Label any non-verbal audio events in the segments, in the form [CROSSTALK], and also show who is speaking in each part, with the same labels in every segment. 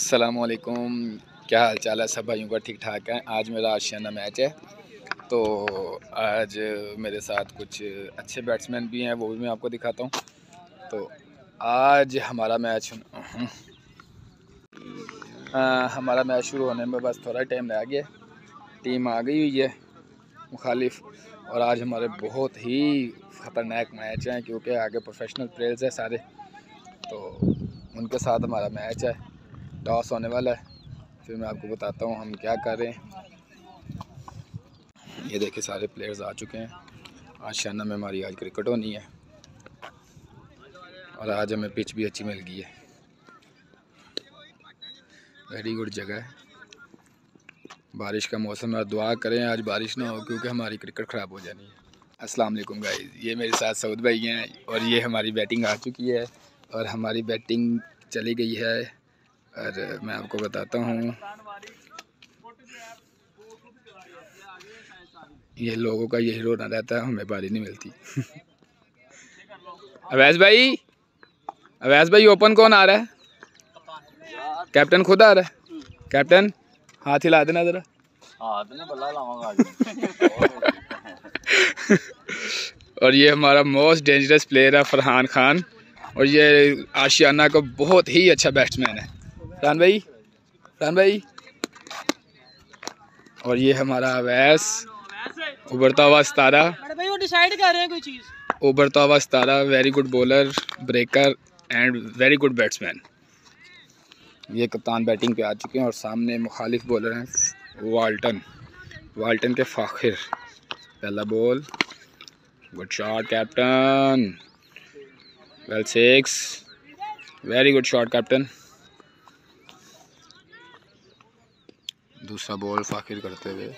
Speaker 1: असलकुम क्या हाल चाल है? सब भाइयों का ठीक ठाक है। आज मेरा आशियाना मैच है। तो आज मेरे साथ कुछ अच्छे बैट्समैन भी हैं वो भी मैं आपको दिखाता हूँ। तो आज हमारा मैच आ, हमारा मैच शुरू होने में बस थोड़ा टाइम रह गया। टीम आ गई हुई है मुखालिफ। और आज हमारे बहुत ही ख़तरनाक मैच हैं क्योंकि आगे प्रोफेशनल प्लेयर्स हैं सारे। तो उनके साथ हमारा मैच है। टॉस होने वाला है। फिर मैं आपको बताता हूँ हम क्या कर रहे हैं। ये देखिए, सारे प्लेयर्स आ चुके हैं। आज शाना में हमारी आज क्रिकेट होनी है। और आज हमें पिच भी अच्छी मिल गई है। वेरी गुड जगह है। बारिश का मौसम है। दुआ करें आज बारिश ना हो, क्योंकि हमारी क्रिकेट ख़राब हो जानी है। अस्सलाम वालेकुम गाइस ये मेरे साथ सऊद भाई हैं और ये हमारी बैटिंग आ चुकी है। और हमारी बैटिंग चली गई है। और मैं आपको बताता हूँ। ये लोगों का यही रोना रहता है, हमें बारी नहीं मिलती। [LAUGHS] अवैस भाई अवैस भाई, ओपन कौन आ रहा है? कैप्टन खुद आ रहा है? कैप्टन, हाथ हिला देना ज़रा। [LAUGHS] और ये हमारा मोस्ट डेंजरस प्लेयर है फरहान खान। और ये आशियाना का बहुत ही अच्छा बैट्समैन है। फरहान भाई फरहान भाई और ये हमारा अवैस उभरता हुआ सतारा।
Speaker 2: भाई वो डिसाइड कर रहे हैं कोई चीज़।
Speaker 1: उभरता हुआ सतारा very good bowler breaker and very good batsman ये कप्तान बैटिंग पे आ चुके हैं और सामने मुखालिफ बॉलर हैं वाल्टन। वाल्टन के फाखिर। पहला ball good shot captain well six very good shot captain दूसरा बॉल फाखिर करते हुए।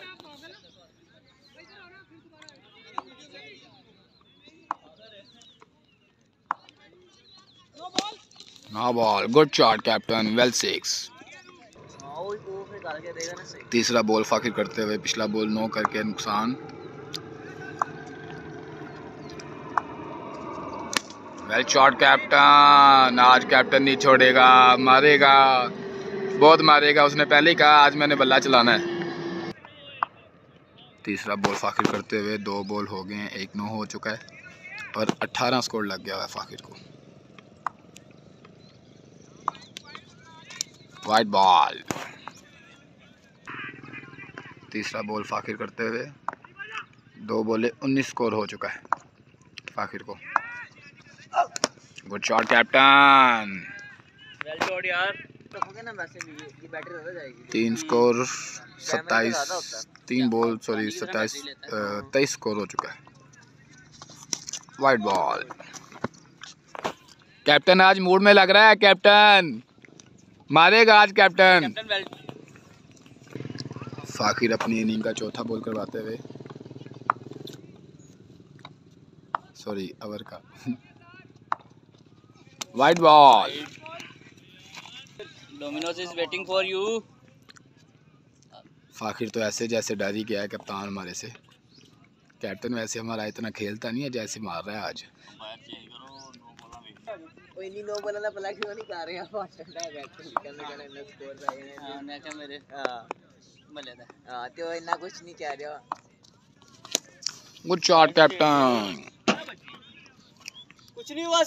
Speaker 1: No ball, good shot, captain well six तीसरा बॉल फाखिर करते हुए, पिछला बॉल नो करके नुकसान। Well shot captain. आज कैप्टन नहीं छोड़ेगा, मारेगा। बहुत मारेगा, उसने पहले ही कहा, आज मैंने बल्ला चलाना है। तीसरा बॉल फाखिर करते हुए दो बॉल हो गए हैं एक नो हो चुका है, और 18 स्कोर लग गया है फाखिर को। वाइट बॉल तीसरा बॉल फाखिर करते हुए दो बॉले 19 स्कोर हो चुका है फाखिर को। गुड शॉट कैप्टन
Speaker 2: वेल यार।
Speaker 1: तीन स्कोर सत्ताईस तीन बॉल सॉरी सत्ताईस तेईस स्कोर हो चुका है। वाइट बॉल कैप्टन आज मूड में लग रहा है कैप्टन मारेगा आज कैप्टन फाकिर अपनी इनिंग का चौथा बॉल करवाते हुए। सॉरी अवर का। [LAUGHS] Wide ball
Speaker 2: Domino's is waiting for you
Speaker 1: Fakhir तो ऐसे जैसे डर ही गया है कप्तान हमारे से। कैप्टन वैसे हमारा इतना खेलता नहीं है जैसे मार रहा है आज।
Speaker 2: कोई नहीं नो बोला भला क्यों नहीं कर रहे हैं? हाँ हाँ। हाँ तो इतना कुछ नहीं कह रहा
Speaker 1: गुड शॉट कैप्टन
Speaker 2: कुछ नहीं हुआ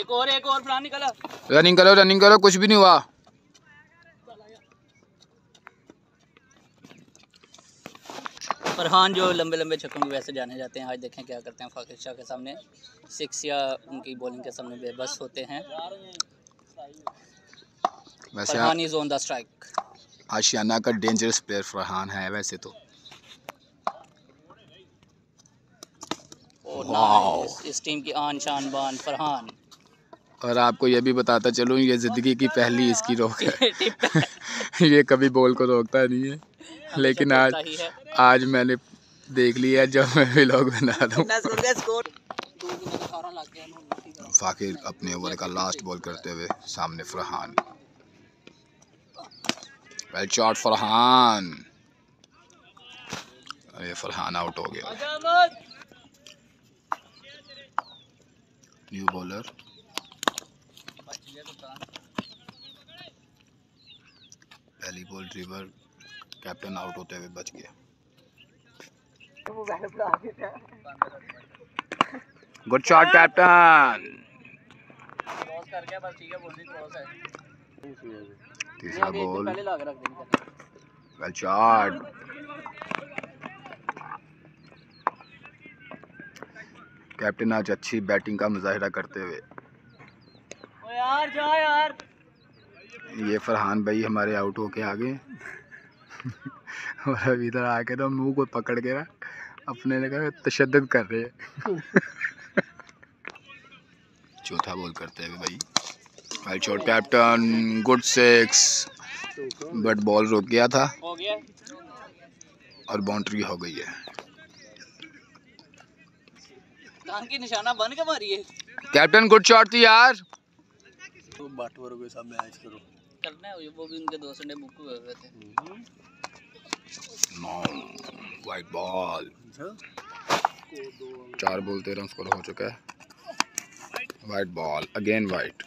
Speaker 2: एक और एक और प्लान निकला।
Speaker 1: रनिंग करो रनिंग करो कुछ भी नहीं हुआ।
Speaker 2: फरहान जो लंबे लंबे छक्कों में वैसे जाने जाते हैं आज देखें क्या करते हैं फाकिर शाह के सामने। सिक्स या उनकी बॉलिंग के सामने बेबस होते हैं।
Speaker 1: वैसे
Speaker 2: Farhan is on the strike
Speaker 1: Ashiana का डेंजरस प्लेयर फरहान है वैसे तो।
Speaker 2: Oh, इस टीम की आन शान बान फरहान।
Speaker 1: और आपको ये भी बताता चलूँ ये ज़िंदगी की पहली इसकी रोक है। [LAUGHS] [LAUGHS] ये कभी बॉल को रोकता नहीं है। लेकिन आज आज मैंने देख लिया जब मैं भी लोग बना रहा हूँ। फाकिर अपने ओवर का लास्ट बॉल करते हुए सामने फरहान। Well shot Farhan. अरे फरहान आउट हो गया। न्यू बॉलर पहली बॉल ड्रीवर कैप्टन आउट होते हुए बच गया गुड शॉट कैप्टन
Speaker 2: क्रॉस कर गया बस ठीक है बोल दी क्रॉस है।
Speaker 1: तीसरा बॉल वेल शॉट कैप्टन आज अच्छी बैटिंग का मुजाहिरा करते हुए।
Speaker 2: यार जा यार।
Speaker 1: ये फरहान भाई हमारे आउट होके आ गए [LAUGHS] और अभी इधर आके तो मुँह को पकड़ के ना अपने लगा तशद्दद कर रहे हैं। [LAUGHS] चौथा बॉल करते हुए भाई। Well shot captain good six but ball रुक गया था। और बाउंड्री हो गई है।
Speaker 2: की निशाना बन के मारी है।
Speaker 1: कैप्टन गुड शॉट थी यार।
Speaker 2: तो बाटवर के साथ मैच करो करना है वो भी उनके दोस्त ने बुक हुए हुए थे।
Speaker 1: वाइट बॉल चार बॉल तेरह स्कोर हो चुका है। Wide ball again wide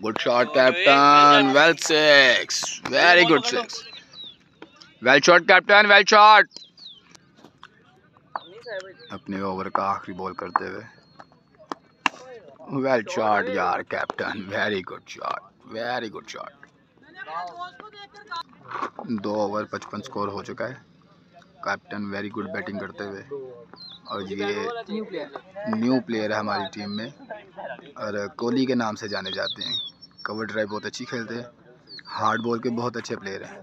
Speaker 1: good shot captain well six very good six well shot captain well shot अपने ओवर का आखिरी बॉल करते हुए। वेल शॉट यार captain very good shot very good shot दो ओवर पचपन स्कोर हो चुका है। कैप्टन वेरी गुड बैटिंग करते हुए। और ये
Speaker 2: न्यू प्लेयर
Speaker 1: न्यू प्लेयर है हमारी टीम में। और कोहली के नाम से जाने जाते हैं। कवर ड्राइव बहुत अच्छी खेलते हैं। हार्ड बॉल के बहुत अच्छे प्लेयर हैं।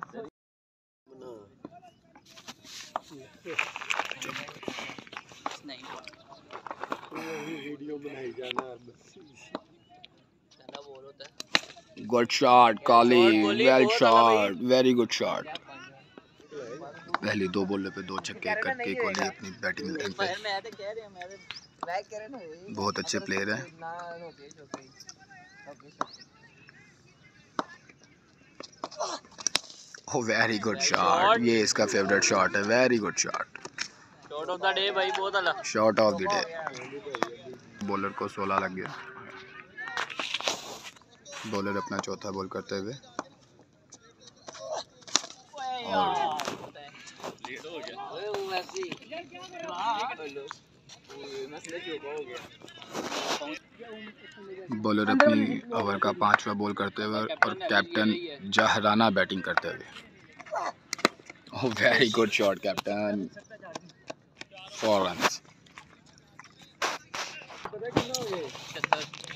Speaker 2: बोल होता है
Speaker 1: गुड शॉट कोहली, वेल
Speaker 2: बहुत
Speaker 1: शॉट वेरी गुड शॉट पहली दो बॉलों पे दो छक्के करके कोहली अपनी बैटिंग लाइन पे।
Speaker 2: तो कह रही हूँ मैं तो
Speaker 1: बहुत अच्छे प्लेयर हैं। ओ वेरी गुड शॉट ये इसका फेवरेट शॉट है. Very good shot
Speaker 2: shot of the day भाई बहुत अला
Speaker 1: shot of the day bowler को 16 लग गया बॉलर अपना चौथा बॉल करते हुए। और बॉलर अपनी ओवर का पांचवा बॉल करते हुए और कैप्टन जहराना बैटिंग करते हुए। Very good shot captain four runs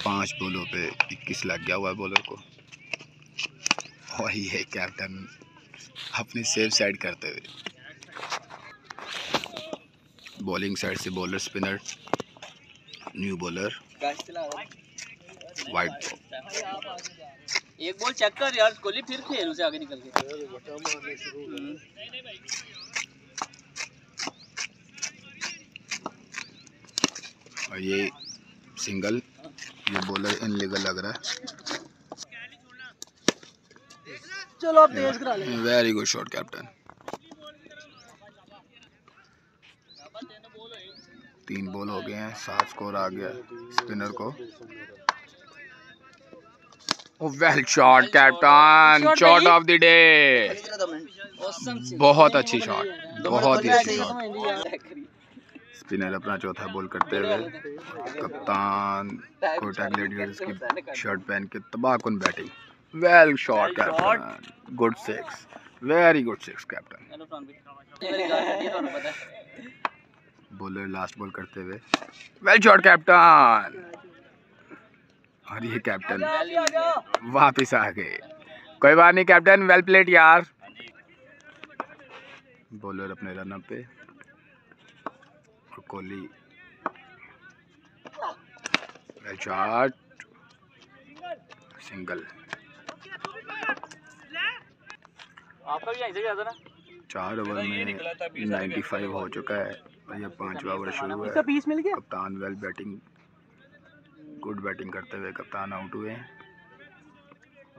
Speaker 1: पाँच बॉलों पे 21 लग गया हुआ है बॉलर को। और ये कैप्टन अपनी सेफ़ साइड करते हुए। बॉलिंग साइड से bowler spinner
Speaker 2: new bowler
Speaker 1: wide
Speaker 2: एक बॉल चेक कर यार कोहली फिर खेल उसे आगे निकल के।
Speaker 1: और ये सिंगल ये बॉलर इनलीगल लग रहा है।
Speaker 2: चलो अब तेज करा ले।
Speaker 1: वेरी गुड शॉट कैप्टन तीन बॉल हो गए हैं सात स्कोर आ गया स्पिनर को। Well shot captain shot of the day बहुत अच्छी शॉट बहुत ही अच्छी शॉट स्पिनर अपना चौथा बॉल करते हुए कप्तान कोटा ग्लेडियर्स की शर्ट पहन के तबाहकुन
Speaker 2: batting. Well shot captain good six very good six captain
Speaker 1: bowler last ball करते हुए। वेल शॉट कैप्टन और ये कैप्टन वापस आ गए। कोई बात नहीं कैप्टन वेल प्लेट यार। बॉलर अपने रनअप पे। कोहली। शॉट सिंगल
Speaker 2: यहीं
Speaker 1: चार ओवर में 95 हो चुका है। और ये पांचवा ओवर शुरू है।
Speaker 2: पीस मिल गया?
Speaker 1: कप्तान वेल बैटिंग गुड बैटिंग करते हुए कप्तान आउट हुए।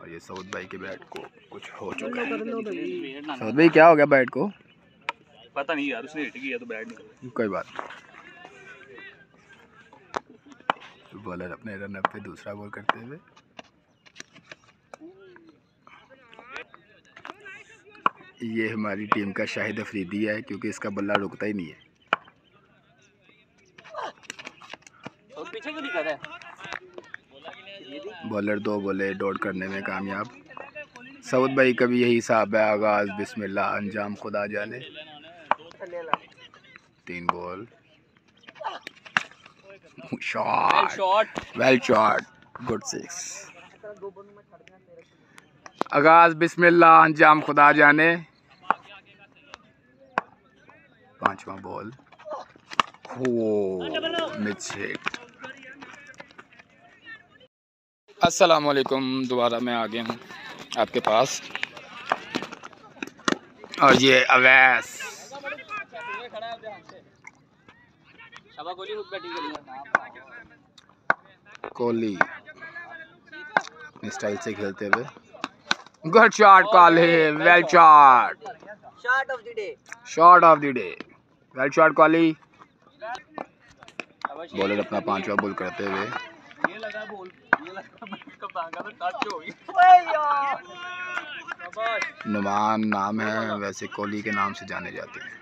Speaker 1: और ये सऊद भाई के बैट को कुछ हो चुका है। सऊद भाई क्या हो गया बैट को?
Speaker 3: पता नहीं यार उसने हिट किया तो बैट निकल।
Speaker 1: कोई बात नहीं। बॉलर अपने रन अप पे दूसरा बॉल करते हुए। ये हमारी टीम का शाहिद अफरीदी है क्योंकि इसका बल्ला रुकता ही नहीं है।
Speaker 2: है?
Speaker 1: बॉलर दो बोले डॉट करने में कामयाब। सऊद भाई का भी यही हिसाब है आगाज़ बिस्मिल्लाह अंजाम खुदा जाने। तीन ball. Shot
Speaker 2: shot
Speaker 1: well shot good six आगाज़ बिस्मिल्लाह अंजाम खुदा जाने। पांचवा बॉल। हो हिट अस्सलाम वालेकुम दोबारा मैं आ गया हूँ आपके पास। और ये अवैस। कोहली। स्टाइल से खेलते हुए। Good shot Kohli. Well shot
Speaker 2: shot of the day
Speaker 1: shot of the day well shot Kohli. Bowler अपना पांचवा बॉल करते हुए।
Speaker 2: ये लगा बोल ये लगा कप्तान का तो टच हो गई
Speaker 1: नुमान नाम है वैसे कोहली के नाम से जाने जाते हैं।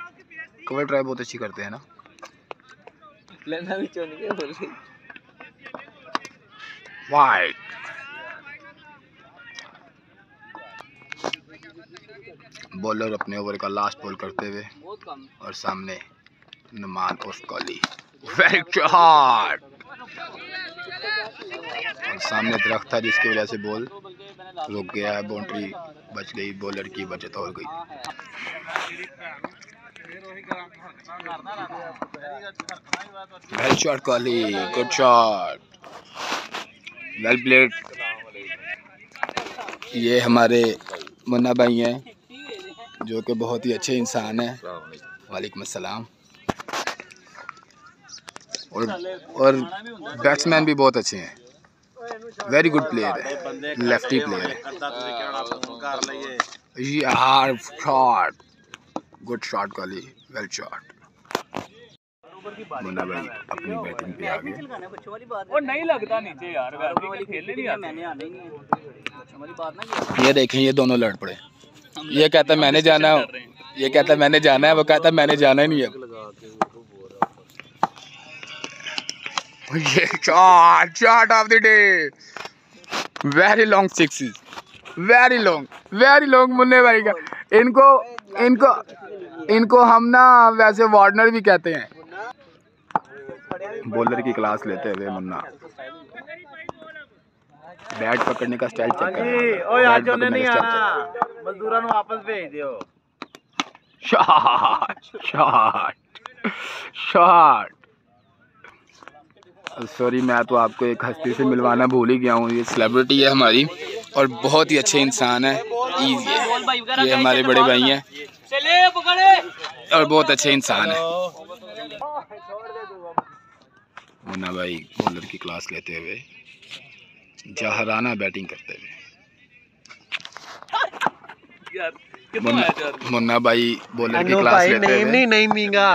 Speaker 1: कवर ड्राइव बहुत अच्छी करते हैं ना।
Speaker 2: लेना भी चुन के बोल रही?
Speaker 1: वाइट बॉलर अपने ओवर का लास्ट बॉल करते हुए। और सामने नुमान कोहली वेल शॉट और सामने दरख्त था जिसकी वजह से बॉल रुक गया है बाउंड्री बच गई बॉलर की बचत हो गई। Well shot Kohli good shot well played ये हमारे मुन्ना भाई हैं, जो कि बहुत ही अच्छे इंसान हैं। वालेकुम अस्सलाम। और और बैट्समैन भी बहुत अच्छे हैं। वेरी गुड प्लेयर है। लेफ्टी प्लेयर है। यार shot good shot Kohli well shot Munna भाई अपनी बैटिंग पे आ गए।
Speaker 2: और नहीं लगता नीचे यार वैसे खेलने नहीं आते। मैंने आने नहीं है हमारी बात ना
Speaker 1: ये देखें ये दोनों लड़ पड़े। ये कहता है मैंने जाना है। ये कहता है मैंने जाना है। वो कहता मैंने जाना ही नहीं है ये shot shot of the day very long sixes very long very long मुन्ने भाई का इनको इनको इनको हम ना वैसे वार्नर भी कहते हैं बॉलर की क्लास लेते हुए मुन्ना बैट पकड़ने का स्टाइल चेक कर
Speaker 3: ਓਏ ਅੱਜ ਉਹਨੇ ਨਹੀਂ ਆਣਾ ਮਜ਼ਦੂਰਾਂ ਨੂੰ ਵਾਪਸ ਭੇਜ ਦਿਓ
Speaker 1: शॉट शॉट शॉट सॉरी मैं तो आपको एक हस्ती से मिलवाना भूल ही गया हूँ ये सेलिब्रिटी है हमारी और बहुत ही अच्छे इंसान है। ईजी है। ये हमारे बड़े भाई हैं। और बहुत अच्छे इंसान है। मुन्ना भाई बॉलर की क्लास लेते हुए जहराना बैटिंग करते हुए। मुन्ना, भाई बॉलर की क्लास लेते हुए।
Speaker 3: नहीं नहीं मींगा।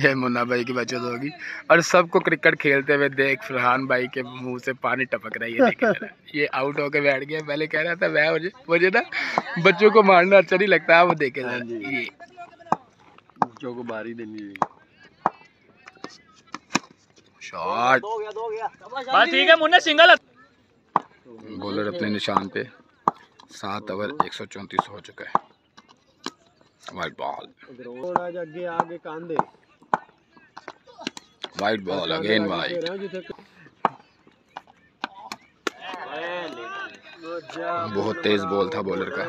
Speaker 1: ये मुन्ना भाई की बचत होगी। और सबको क्रिकेट खेलते हुए देख फरहान भाई के मुँह से पानी टपक रही है ये आउट होके बैठ गया। पहले कह रहा था वह मुझे मुझे ना बच्चों को मारना अच्छा नहीं लगता वो देखे हाँ ये।
Speaker 3: बच्चों को बारी देनी
Speaker 1: शॉट
Speaker 3: ठीक है मुन्ना सिंगल
Speaker 1: बॉलर अपने निशान पे सात ओवर एक सौ चौंतीस हो चुका है। वाइट बॉल
Speaker 3: थोड़ा जगह आगे कांदे
Speaker 1: वाइट बॉल अगेन वाइट बहुत तेज बॉल था बॉलर का।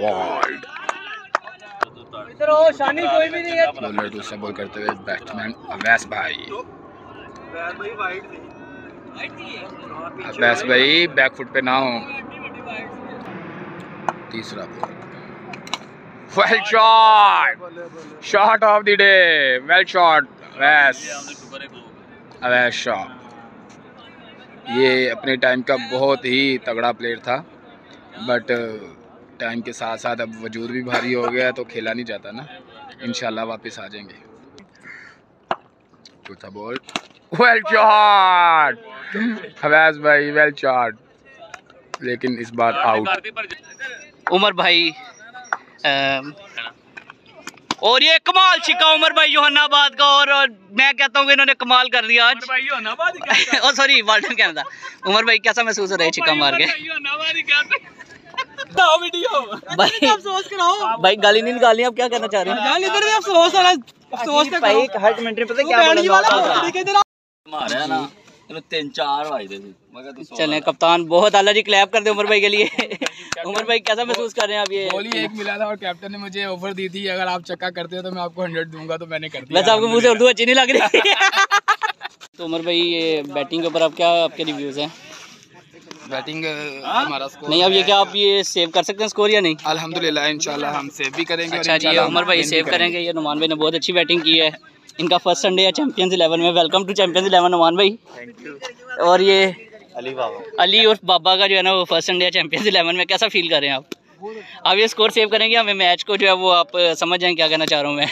Speaker 1: बॉल्ड बॉलर दूसरा बॉल करते हुए बैट्समैन अवैस भाई। अवैस भाई बैक फुट पे ना हो। तीसरा well shot shot of the day well shot Awais Awais shot ये अपने टाइम का बहुत ही तगड़ा प्लेयर था बट टाइम के साथ साथ अब वजूद भी भारी हो गया तो खेला नहीं जाता ना। इंशाल्लाह वापस आ जाएँगे। चौथा बॉल वेल शॉट हवैज भाई वेल शॉट लेकिन इस बार आउट
Speaker 4: उमर भाई और ये कमाल छिका उमर भाई जोहनाबाद का और और मैं कहता हूँ कि इन्होंने कमाल कर दिया आज। [LAUGHS] ओ सॉरी वाल्टन कहना था उमर भाई कैसा महसूस हो रहा है छिका मार के? भाई [LAUGHS] अफसोस कराओ भाई गाली नहीं निकाली आप क्या करना चाह रहे हैं? गाली इधर अफसोस अफसोस भाई एक हर कमेंट्री पता क्या चले कप्तान बहुत आला जी क्लैप कर दे उमर भाई के लिए। [LAUGHS] उमर भाई कैसा महसूस कर रहे हैं आप ये
Speaker 1: बोली एक मिला था और कैप्टन ने मुझे ऑफ़र दी थी। अगर आप चक्का करते हो तो मैं आपको हंड्रेड दूँगा तो मैंने कर दिया।
Speaker 4: वैसे आपको मुझे उर्दू अच्छी नहीं लग रही। [LAUGHS] [LAUGHS] तो उमर भाई ये बैटिंग के ऊपर आप क्या आपके रिव्यूज़ हैं?
Speaker 1: बैटिंग हमारा स्कोर
Speaker 4: नहीं अब ये क्या आप ये सेव कर सकते हैं स्कोर या नहीं?
Speaker 1: अल्हम्दुलिल्लाह इंशाल्लाह हम सेव भी करेंगे
Speaker 4: अच्छा जी उमर भाई सेव करेंगे। ये नुमान भाई ने बहुत अच्छी बैटिंग की है। इनका फ़र्स्ट संडे है चैंपियंस इलेवन में। Welcome to Champions Eleven Numan भाई। और ये
Speaker 3: अली बाबा।
Speaker 4: अली और बाबा का जो है ना वो फ़र्स्ट संडे है चैंपियंस इलेवन में। कैसा फील कर रहे हैं आप? अब ये स्कोर सेव करेंगे हमें मैच को जो है वो आप समझ जाएँ क्या कहना चाह रहा हूँ मैं?